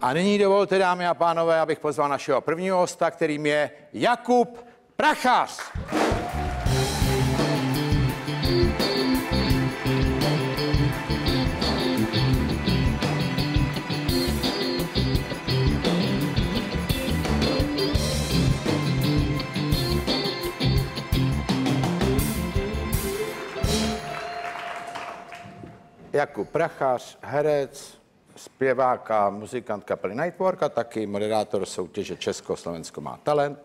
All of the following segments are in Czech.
A nyní dovolte, dámy a pánové, abych pozval našeho prvního hosta, kterým je Jakub Prachař. Jakub Prachař, herec, zpěvák a muzikant kapely Nightwork a taky moderátor soutěže Česko-Slovensko má talent,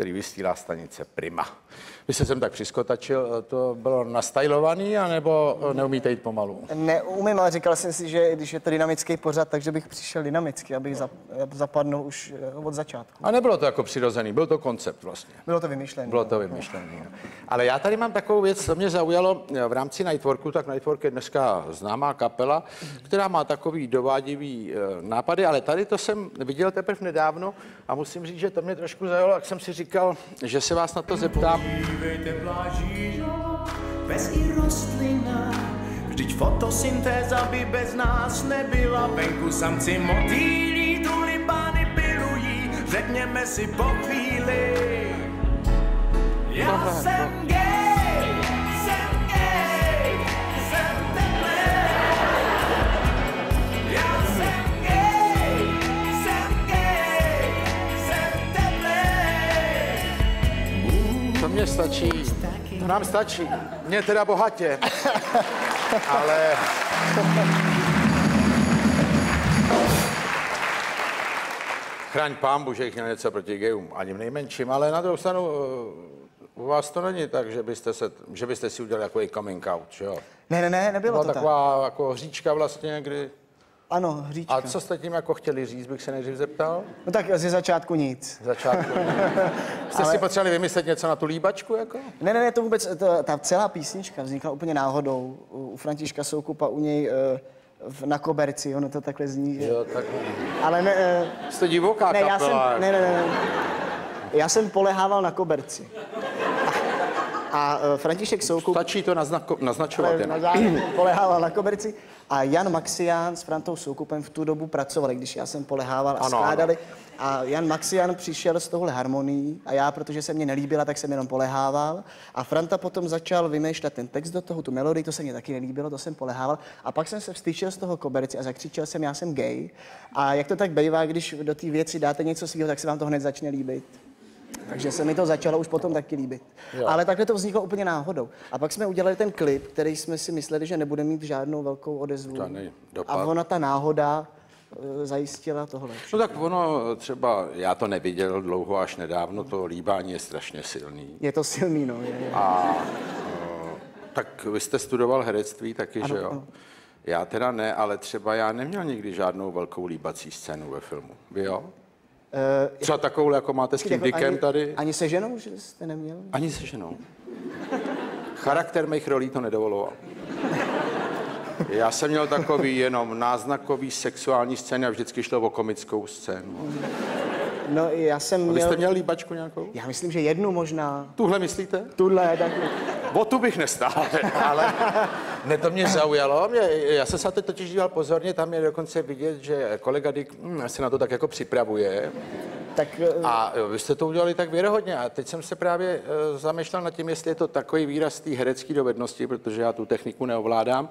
který vysílá stanice Prima. Vy jste sem tak přiskotačil, to bylo nastajlovaný, anebo neumíte jít pomalu? Neumím, ale říkal jsem si, že když je to dynamický pořad, takže bych přišel dynamicky, abych zap, zapadnul už eh, od začátku. A nebylo to jako přirozený, byl to koncept vlastně. Bylo to vymyšlené. Bylo to vymyšlené. No. Ale já tady mám takovou věc, co mě zaujalo eh, v rámci Nightworku, tak Nightwork je dneska známá kapela, která má takový dovádivý eh, nápady, ale tady to jsem viděl teprve nedávno a musím říct, že to mě trošku zaujalo, jak jsem si říkal, že se vás na to zeptám. Podívejte pláží, bez i rostlina. Vždyť fotosyntéza by bez nás nebyla. Venku samci motýlí, tulipány pilují. Řekněme si po chvíli, já jsem nám stačí. Mně teda bohatě. Ale... Chraň pámbu, že jich měl něco proti gejům, ani v nejmenším, ale na druhou stranu eh, u vás to není tak, že byste, se, že byste si udělali takový coming out, že jo? Ne, ne, ne, nebylo Byla to tak. taková jako hříčka vlastně, kdy... Ano, hříčka. A co jste tím jako chtěli říct, bych se nejdřív zeptal? No tak ze začátku nic. Začátku. Jste si potřebovali vymyslet něco na tu líbačku, jako? Ne, ne, ne, to vůbec, to, ta celá písnička vznikla úplně náhodou. U, u Františka Soukupa, u něj eh, v, na koberci, ono to takhle zní. Že... Jo, tak... Ale ne, eh, Jste divoká ne, já kapela. jsem, ne, ne, ne, ne. Já jsem polehával na koberci. A, eh, František Soukup Stačí to naznako, naznačovat polehával na koberci a Jan Maxián s Frantou Soukupem v tu dobu pracovali, když já jsem polehával a Ano, skládali. A Jan Maxián přišel s tohle harmonií a já, protože se mě nelíbila, tak jsem jenom polehával. A Franta potom začal vymýšlet ten text do toho, tu melodii, to se mě taky nelíbilo, to jsem polehával. A pak jsem se vstyčil z toho koberci a zakřičel jsem, já jsem gay. A jak to tak bývá, když do té věci dáte něco svého, tak se vám to hned začne líbit. Takže se mi to začalo už potom taky líbit. Jo. Ale takhle to vzniklo úplně náhodou. A pak jsme udělali ten klip, který jsme si mysleli, že nebude mít žádnou velkou odezvu. A ona ta náhoda eh, zajistila tohle. No tak ono třeba, já to neviděl dlouho až nedávno, to líbání je strašně silný. Je to silný, no. Je, je. A o, tak vy jste studoval herectví taky, Ano, že jo? ano. Já teda ne, ale třeba já neměl nikdy žádnou velkou líbací scénu ve filmu. Vy jo? Eh, Třeba takovou, jako máte s tím jako Dickem ani, tady? Ani se ženou, že jste neměl? Ani se ženou. Charakter mých rolí to nedovoloval. Já jsem měl takový jenom náznakový sexuální scény a vždycky šlo o komickou scénu. No, já jsem Vy měl... jste měl líbačku nějakou? Já myslím, že jednu možná. Tuhle myslíte? Tuhle, tak... O tu bych nestál, ale ne, to mě zaujalo. Mě, já jsem se na to totiž díval pozorně, tam je dokonce vidět, že kolega Dick hm, se na to tak jako připravuje. tak eh, A vy jste to udělali tak věrohodně. A teď jsem se právě uh, zamýšlel nad tím, jestli je to takový výraz té herecké dovednosti, protože já tu techniku neovládám,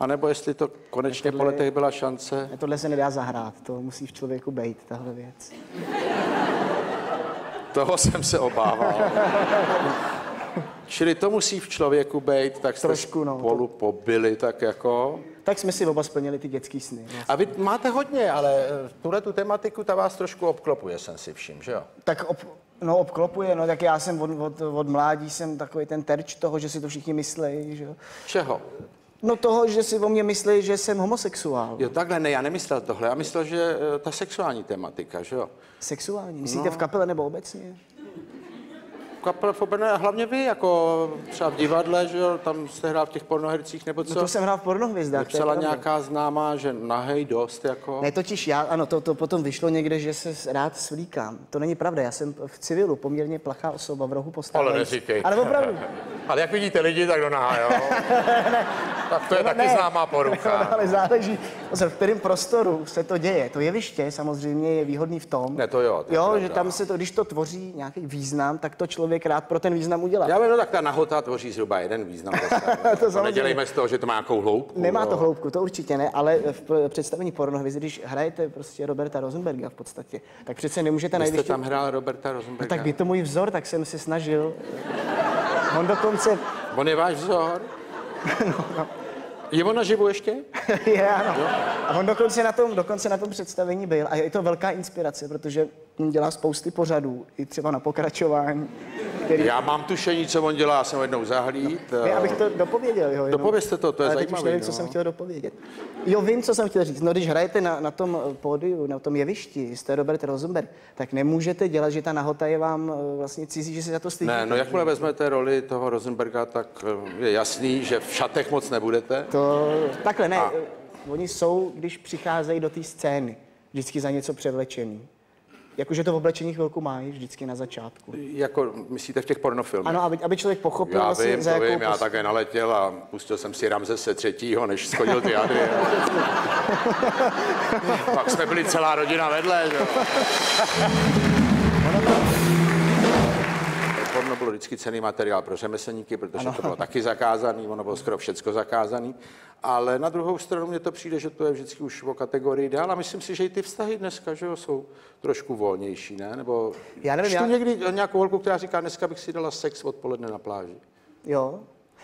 anebo jestli to konečně po letech byla šance. tohle se nedá zahrát, to musí v člověku být, tahle věc. Toho jsem se obával. Čili to musí v člověku být, tak jste Trošku, no. spolu pobili tak jako. Tak jsme si oba splnili ty dětský sny. vlastně. A vy máte hodně, ale eh, tuhle tu tematiku ta vás trošku obklopuje, jsem si všiml, že jo? Tak ob, no, obklopuje, no, tak já jsem od, od, od mládí jsem takový ten terč toho, že si to všichni myslí, že jo. Čeho? No toho, že si o mě myslí, že jsem homosexuál. Jo, takhle ne, já nemyslel tohle, já myslel, že eh, ta sexuální tematika, že jo? Sexuální, myslíte v kapele nebo obecně? Kapel Foberné, a hlavně vy, jako třeba v divadle, že jo, tam jste hrál v těch pornohercích, nebo co? No to jsem hrál v pornohvězdách. Vypsala nějaká známá, že nahej dost, jako... Ne, totiž já, ano, to, to potom vyšlo někde, že se rád svlíkám. To není pravda, já jsem v civilu poměrně plachá osoba v rohu postavení. Ale neříkej. Ale opravdu. Ale jak vidíte lidi, tak do naha, jo? Tak to je No taky ne. známá No, porucha. ale záleží, v kterém prostoru se to děje. To jeviště samozřejmě je výhodný v tom, Ne, to jo, to jo pravda. že tam se to, když to tvoří nějaký význam, tak to člověk rád pro ten význam udělá. Já vím, no tak ta nahota tvoří zhruba jeden význam. To to nedělejme z toho, že to má nějakou hloubku. Nemá to jo. hloubku, to určitě ne, ale v představení pornohvězdy, když hrajete prostě Roberta Rosenberga v podstatě, tak přece nemůžete Vy jste tam hrál Roberta No, Rosenberga? tak je to můj vzor, tak jsem se snažil. On dokonce... On je váš vzor? Je on naživu ještě? je, ano. A on dokonce na, tom, dokonce na tom představení byl. A je to velká inspirace, protože dělá spousty pořadů, i třeba na pokračování. Který... Já mám tušení, co on dělá, já jsem jednou zahlíd. Ne, abych to dopověděl. Jo, jenom. Dopovězte to, to je Ale teď už nevím, no. co jsem chtěl dopovědět. Jo, vím, co jsem chtěl říct. No, když hrajete na, na tom eh, pódiu, na tom jevišti, jste Robert Rosenberg, tak nemůžete dělat, že ta nahota je vám eh, vlastně cizí, že se za to stydíte. Ne, no jakmile vezmete roli toho Rosenberga, tak eh, je jasný, že v šatech moc nebudete. To, takhle, ne. A- eh, Oni jsou, když přicházejí do té scény, vždycky za něco převlečený. Jakože to v oblečení chvilku mají, vždycky na začátku. Jako myslíte v těch pornofilmech? Ano, aby, aby člověk pochopil Já vlastně, vím, za to jakou vím, já také naletěl a pustil jsem si Ramzese třetího, než schodil ty jadry. Pak jsme byli celá rodina vedle, že vždycky cený materiál pro řemeslníky, protože to bylo taky zakázaný, ono bylo skoro všecko zakázaný. Ale na druhou stranu mně to přijde, že to je vždycky už o kategorii dál a myslím si, že i ty vztahy dneska že jo, jsou trošku volnější, ne? Nebo Já nevím, já- někdy nějakou holku, která říká, dneska bych si dala sex odpoledne na pláži. Jo.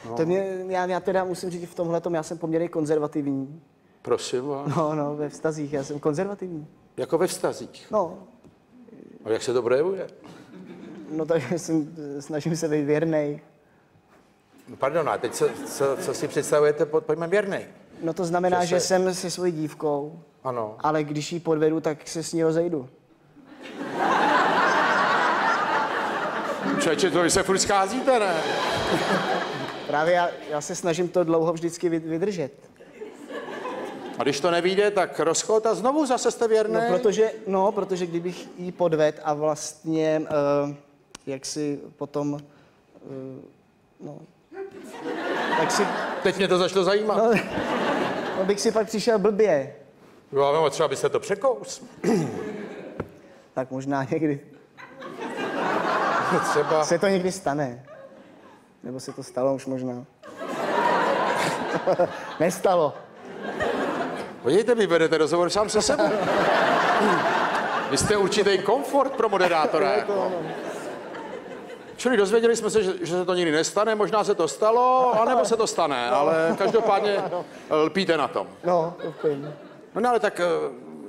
No. To mě, já, já teda musím říct, v tomhle já jsem poměrně konzervativní. Prosím vás. No, no, ve vztazích, já jsem konzervativní. Jako ve vztazích. No, A jak se to projevuje? No tak jsem, snažím se být věrnej. No, pardon, a teď co, co, co si představujete pod pojmem věrnej? No to znamená, Že že, se- jsem se svojí dívkou, Ano. ale když ji podvedu, tak se s ní rozejdu. Člověče, to vy se furt scházíte, ne? Právě já, já se snažím to dlouho vždycky vyd- vydržet. A když to nevíde, tak rozchod a znovu zase jste věrný. No, protože, no, protože kdybych jí podved a vlastně, uh, jak si potom, uh, no, tak si, Teď mě to začalo zajímat. no, no bych si pak přišel blbě. Jo, no, třeba byste to překous. Tak možná někdy Třeba. se to někdy stane. Nebo se to stalo už možná. Nestalo. Podívejte, vy vedete rozhovor sám se sebou. Vy jste určitý komfort pro moderátora. Jako. Čili dozvěděli jsme se, že, že se to nikdy nestane, možná se to stalo, anebo se to stane, ale každopádně lpíte na tom. No, úplně. No, no ale tak, eh,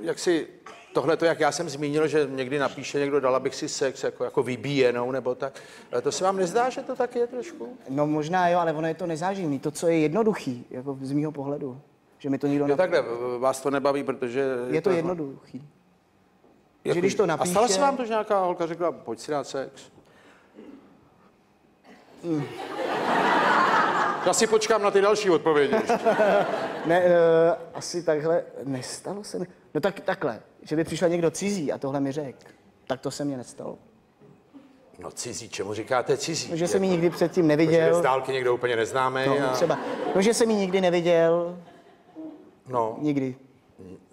jak si tohle to, jak já jsem zmínil, že někdy napíše někdo, dala bych si sex jako, jako vybíjenou, nebo tak, eh, to se vám nezdá, že to tak je trošku? No možná jo, ale ono je to nezáživný. To, co je jednoduchý, jako z mýho pohledu. Že mi to nikdo Jo, ne... takhle, eh, vás to nebaví, protože... Je to jednoduchý. Jako, že když to A napíše- stalo se vám to, že nějaká holka řekla, pojď si dát sex? Mm. Já si počkám na ty další odpovědi. Ne, uh, asi takhle, nestalo se mi. No tak takhle, že by přišel někdo cizí a tohle mi řekl, tak to se mně nestalo. No cizí, čemu říkáte cizí? No, že jsem ji nikdy předtím neviděl. z dálky někdo úplně neznámý No, a... třeba. No, že jsem ji nikdy neviděl, No, nikdy.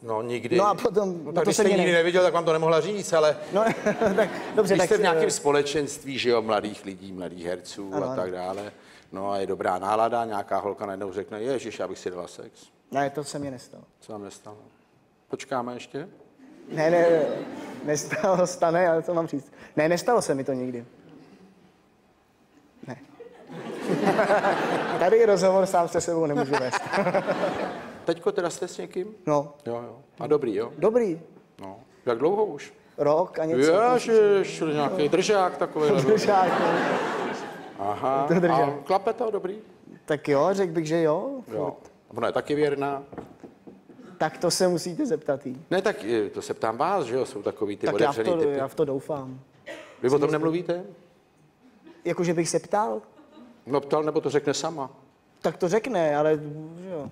No, nikdy. No a potom- No, no tak to když jste nikdy ne- neviděl, tak vám to nemohla říct, ale No, tak dobře, tak... jste v nějakém společenství, že jo, mladých lidí, mladých herců Ano, a tak dále, no a je dobrá nálada, nějaká holka najednou řekne, ježiš, já bych si dala sex. Ne, to se mě nestalo. Co vám nestalo? Počkáme ještě? Ne, ne, ne, nestalo, stane, ale co mám říct. Ne, nestalo se mi to nikdy. Ne. Tady rozhovor sám se sebou nemůžu vést. Teďko teda jste s někým? No, Jo, jo. A dobrý, jo? dobrý. No. Jak dlouho už? Rok a něco. Ježiš, nějaký držák takový. Držák, no. Aha. To držák. A klape to dobrý? Tak jo, řekl bych, že jo. Jo. Ona je taky věrná. Tak to se musíte zeptat jí. Ne, tak eh, to se ptám vás, že jo, jsou takový ty Tak já v, to, typy. já v to doufám. Vy o tom nemluvíte? Jakože bych se ptal, No ptal, nebo to řekne sama. tak to řekne, ale jo.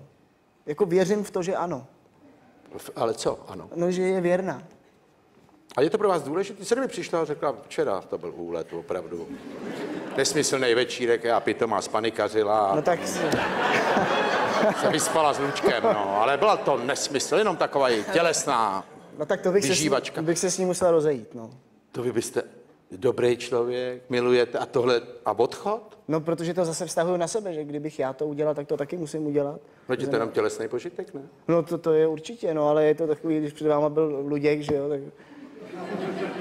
Jako věřím v to, že ano. Ale co? Ano. No, že je věrná. A je to pro vás důležité? Se mi přišla a řekla, včera to byl úlet, opravdu. Nesmyslný večírek, já pitomá spanikařila. No tak... se vyspala s Lučkem, no, ale byla to nesmysl, jenom taková tělesná. No tak to bych se, s, bych se s ním musel rozejít, no. To vy byste dobrý člověk, milujete a tohle a odchod? No, protože to zase vztahuju na sebe, že kdybych já to udělal, tak to taky musím udělat. No je to jenom tělesný požitek, ne? No to, to je určitě, no, ale je to takový, když před váma byl Luděk, že jo, tak...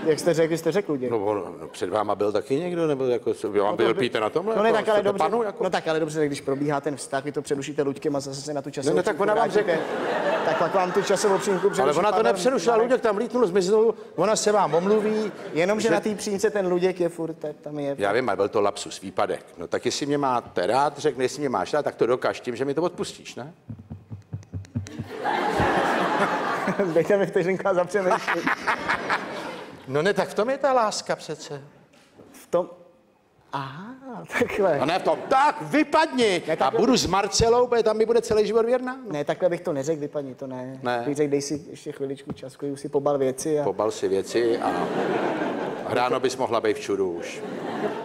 Jak jste řekl, jste řekl Luděk. No, on, no před váma byl taky někdo, nebo jako, vy vám No byl by- píte na tomhle? No ne, jako, tak ale dobře, Panu, jako? no tak ale dobře, tak když probíhá ten vztah, vy to předušíte Luďkem a zase se na tu časovou No, no, tak ona vám vrátíte, tak pak vám tu časovou přímku ale přeruší ona to nepřerušila. Luděk tam lítnul, zmiznul, ona se vám omluví. Jenomže na té přímce ten Luděk je furt, tak tam je. Já vím, ale byl to lapsus, výpadek. No tak jestli mě máte rád, řekne, jestli mě máš rád, tak to dokaž tím, že mi to odpustíš, ne? Dejte mi vteřinku a zapřemýšlím. No ne, tak v tom je ta láska přece. V tom... Aha, takhle. A ne v tom, tak vypadni Ne, a budu s Marcelou, protože tam mi bude celý život věrná. Ne, takhle bych to neřekl, vypadni to ne. Ne. Bych řekl, dej si ještě chviličku čas, už si pobal věci a... Pobal si věci a hráno bys mohla být v čudu už.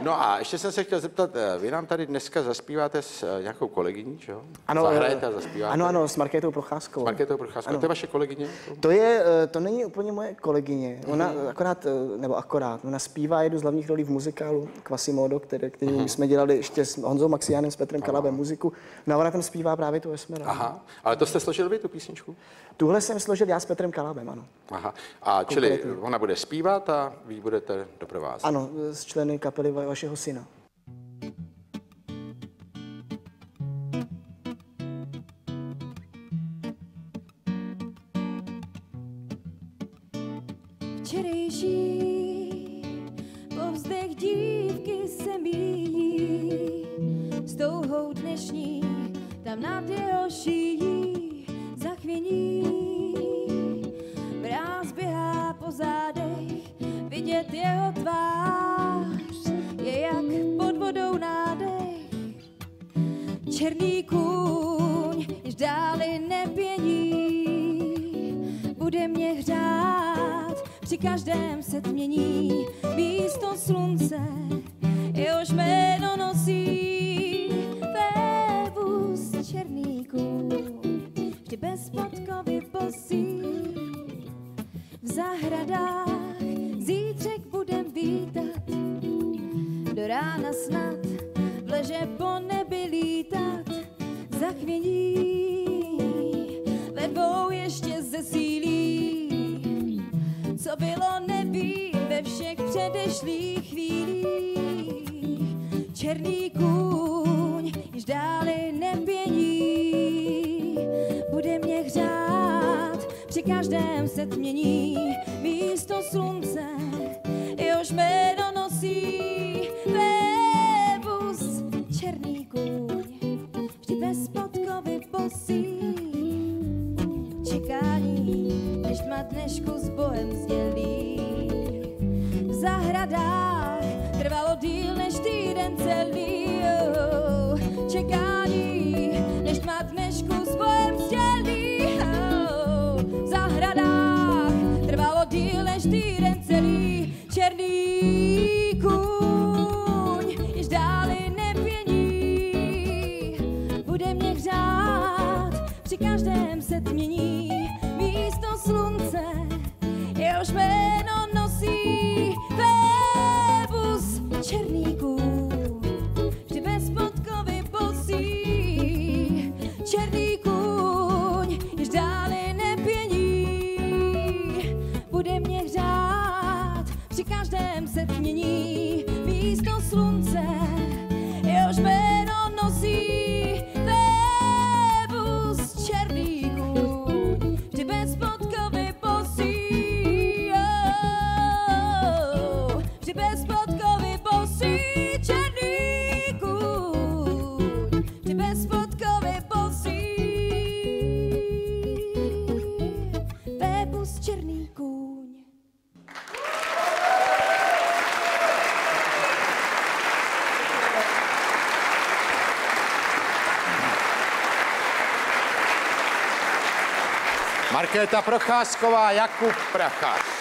No a ještě jsem se chtěl zeptat, eh, vy nám tady dneska zaspíváte s eh, nějakou kolegyní, že jo? Zahrajete a zaspíváte. Ano, ano, s Markétou Procházkovou. Markétou Procházkou, to je vaše kolegyně? To je, eh, to není úplně moje kolegyně. Ona akorát, eh, nebo akorát, ona zpívá jednu z hlavních rolí v muzikálu Quasimodo, který, který my jsme dělali ještě s Honzou Maxiánem, s Petrem Kalabem muziku. No a ona tam zpívá právě tu Esmeraldu. Aha, ale to jste složil vy, tu písničku? Tuhle jsem složil já s Petrem Kalabem, ano. Aha, a čili Konkrétně. ona bude zpívat a vy budete doprovázet. Ano, s členy kapely va- vašeho syna. Včerejší povzdech dívky se míjí s touhou dnešní, tam nad jeho šíjí zachvění. Mráz běhá po zádech, vidět jeho tvář Černý kůň již dále nepění, bude mě hřát při každém setmění místo slunce, jehož jméno nosí Vévus černý kůň, vždy bez podkovy posí. V zahradách zítřek budem vítat, do rána snad zachvění ve dvou ještě zesílí. Co bylo neví ve všech předešlých chvílích. Černý kůň již dále nepění, bude mě hřát při každém setmění místo slunce, jehož jméno kada trval odil neštirjen celi. Markéta Procházková, Jakub Prachař.